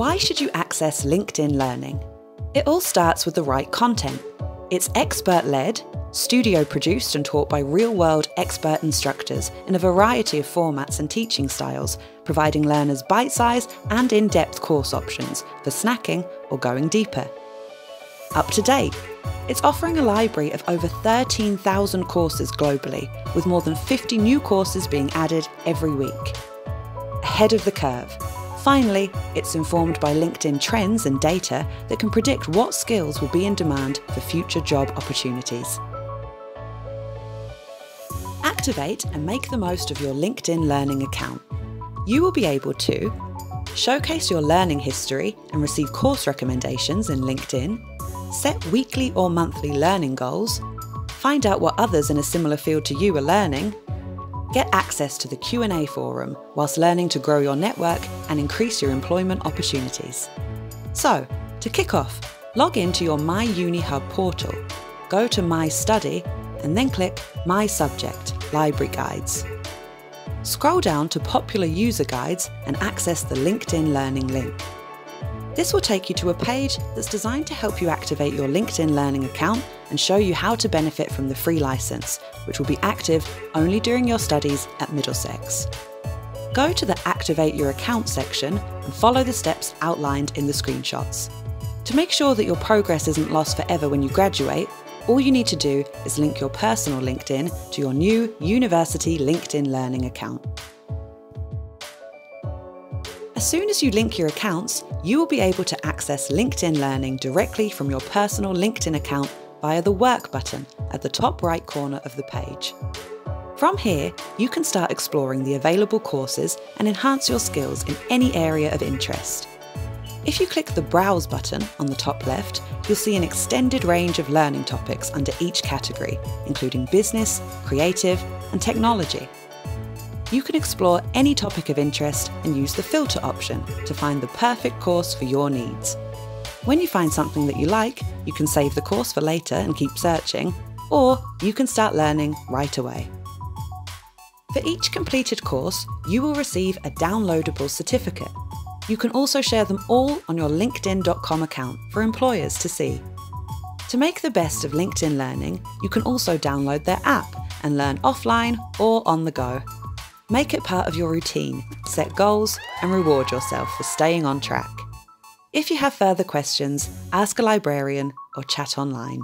Why should you access LinkedIn Learning? It all starts with the right content. It's expert led, studio produced and taught by real world expert instructors in a variety of formats and teaching styles, providing learners bite sized and in depth course options for snacking or going deeper. Up to date, it's offering a library of over 13,000 courses globally, with more than 50 new courses being added every week. Ahead of the curve, Finally, it's informed by LinkedIn trends and data that can predict what skills will be in demand for future job opportunities. Activate and make the most of your LinkedIn Learning account. You will be able to showcase your learning history and receive course recommendations in LinkedIn, set weekly or monthly learning goals, find out what others in a similar field to you are learning, Get access to the Q&A forum whilst learning to grow your network and increase your employment opportunities. So, to kick off, log into your My Uni Hub portal, go to My Study, and then click My Subject Library Guides. Scroll down to Popular User Guides and access the LinkedIn Learning link. This will take you to a page that's designed to help you activate your LinkedIn Learning account and show you how to benefit from the free license, which will be active only during your studies at Middlesex. Go to the Activate Your Account section and follow the steps outlined in the screenshots. To make sure that your progress isn't lost forever when you graduate, all you need to do is link your personal LinkedIn to your new University LinkedIn Learning account. As soon as you link your accounts, you will be able to access LinkedIn Learning directly from your personal LinkedIn account via the Work button at the top right corner of the page. From here, you can start exploring the available courses and enhance your skills in any area of interest. If you click the Browse button on the top left, you'll see an extended range of learning topics under each category, including business, creative, and technology you can explore any topic of interest and use the filter option to find the perfect course for your needs. When you find something that you like, you can save the course for later and keep searching, or you can start learning right away. For each completed course, you will receive a downloadable certificate. You can also share them all on your LinkedIn.com account for employers to see. To make the best of LinkedIn Learning, you can also download their app and learn offline or on the go. Make it part of your routine, set goals, and reward yourself for staying on track. If you have further questions, ask a librarian or chat online.